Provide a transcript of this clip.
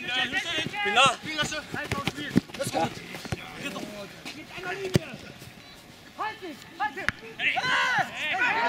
Billa! Billa, einfach spielen! Das kommt! Mit einer Linie! Halt dich! Halt dich! Hey! hey. hey.